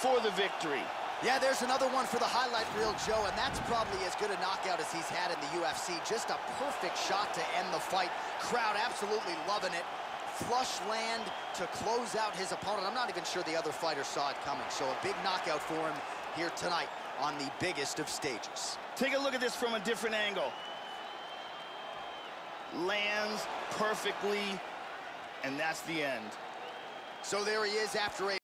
for the victory. Yeah, there's another one for the highlight reel, Joe, and that's probably as good a knockout as he's had in the UFC. Just a perfect shot to end the fight. Crowd absolutely loving it. Flush land to close out his opponent. I'm not even sure the other fighter saw it coming, so a big knockout for him here tonight on the biggest of stages. Take a look at this from a different angle. Lands perfectly, and that's the end. So there he is after a